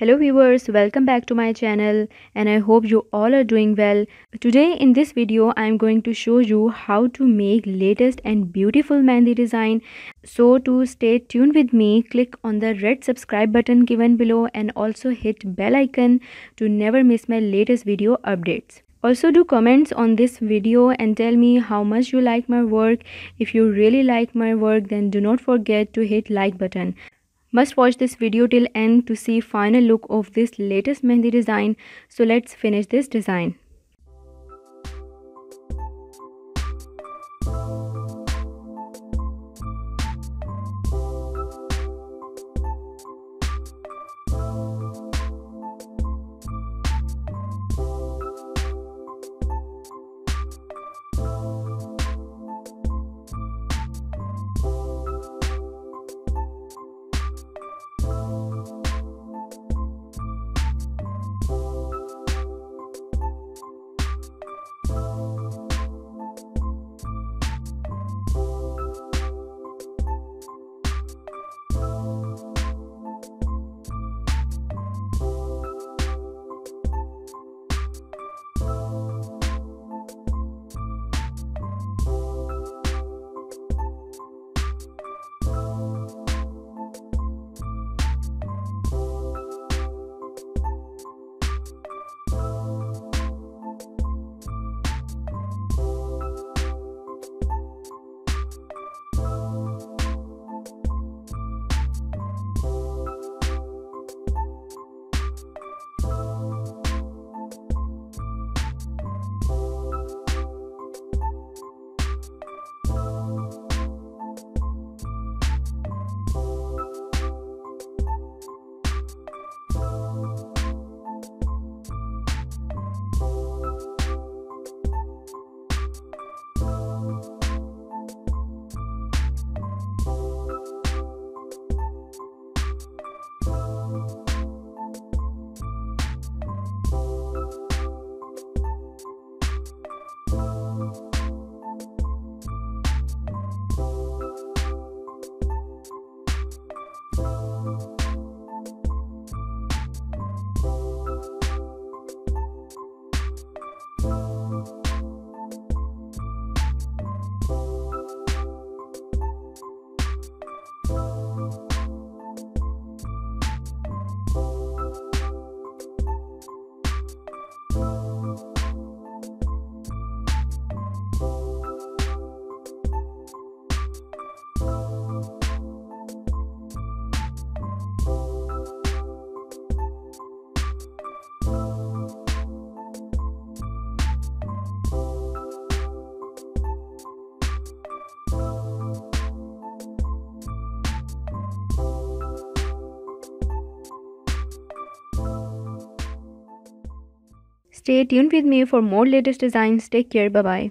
hello viewers welcome back to my channel and i hope you all are doing well. Today in this video i'm going to show you how to make latest and beautiful mehndi design. So to stay tuned with me click on the red subscribe button given below and also hit bell icon to never miss my latest video updates. Also do comments on this video and tell me how much you like my work. If you really like my work then do not forget to hit like button must watch this video till end to see final look of this latest mehndi design. So let's finish this design Stay tuned with me for more latest designs. Take care. Bye bye.